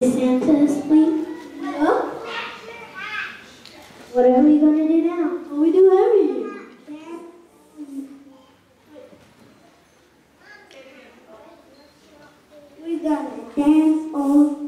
Santa's sleep? Huh? What are we gonna do now? We do every year. We're gonna dance all